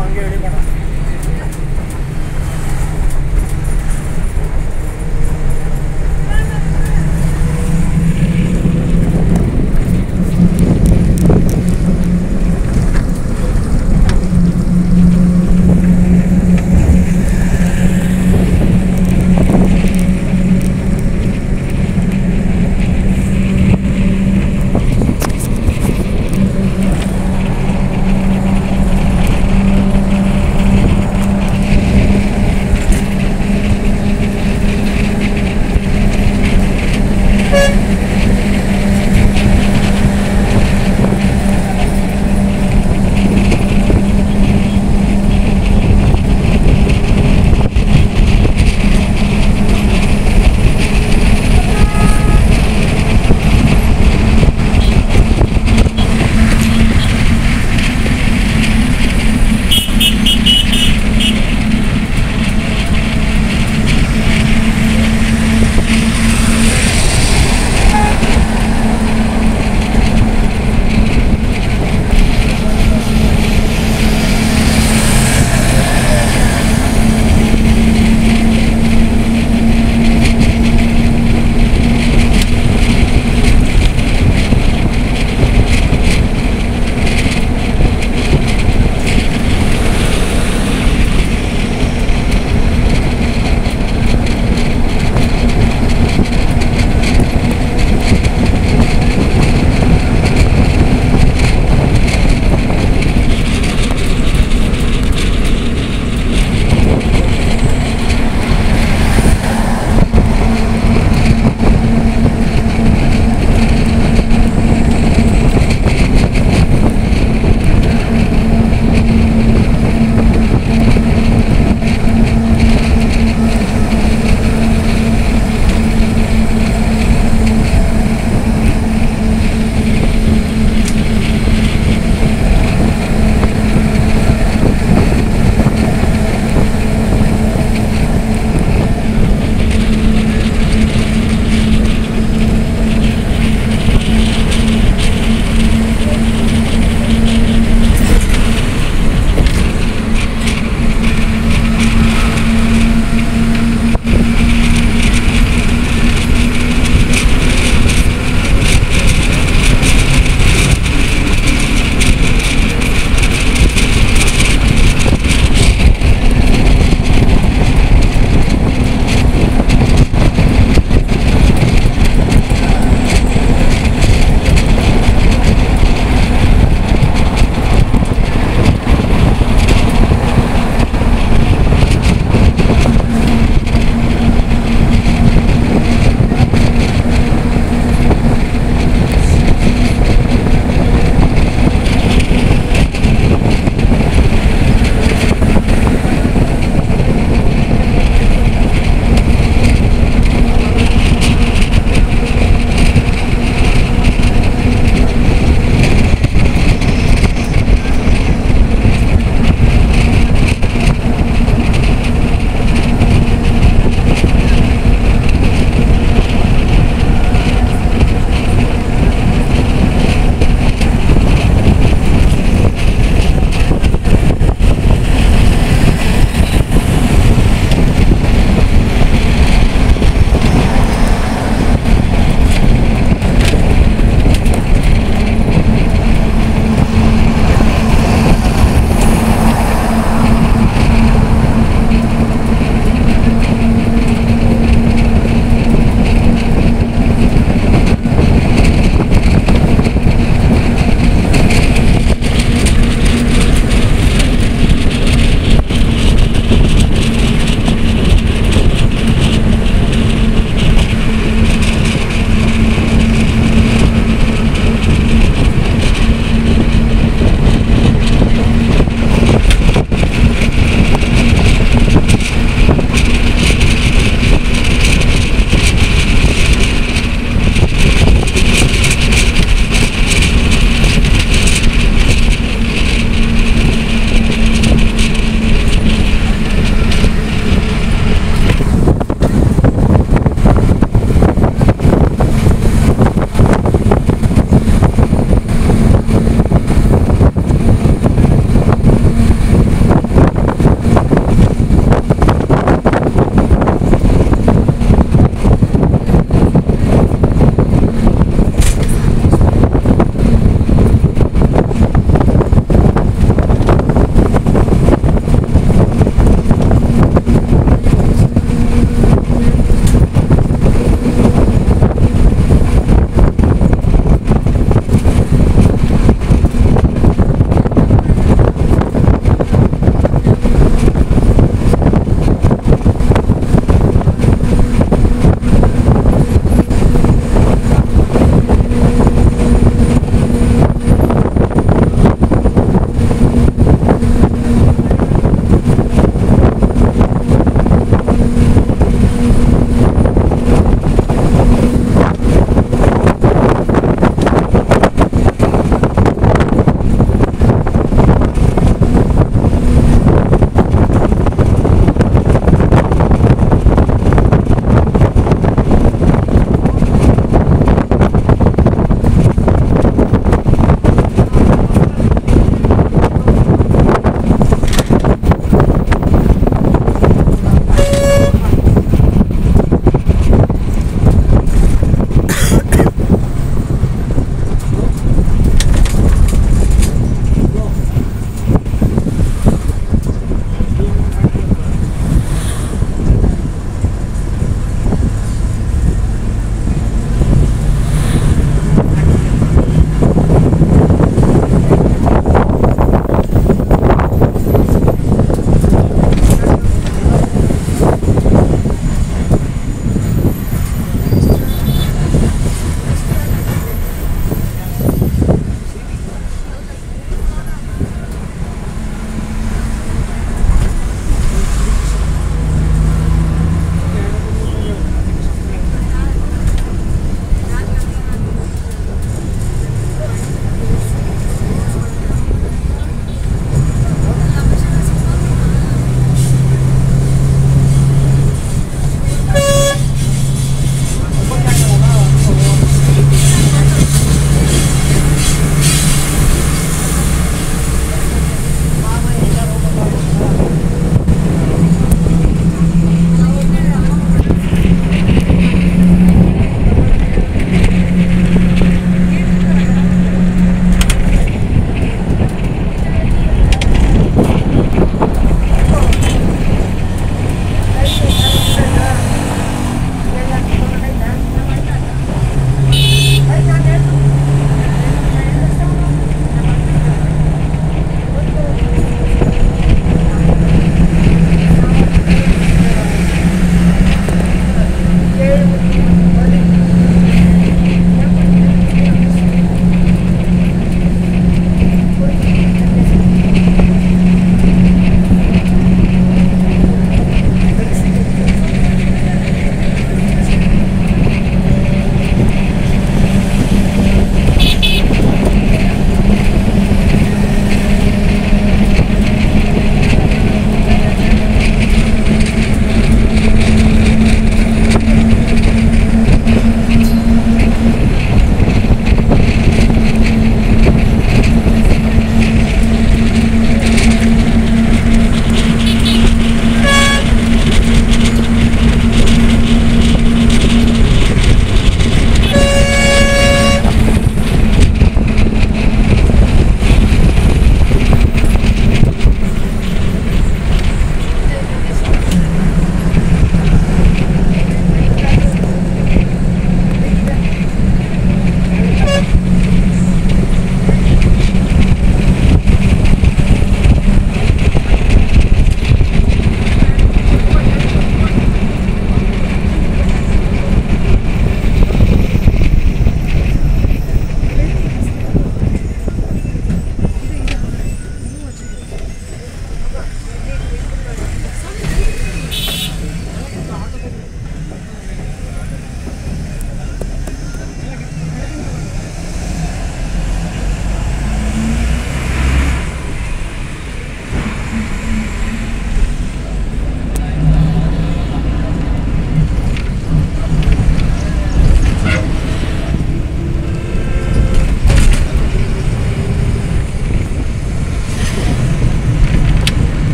ಎಳಿಬೇಡ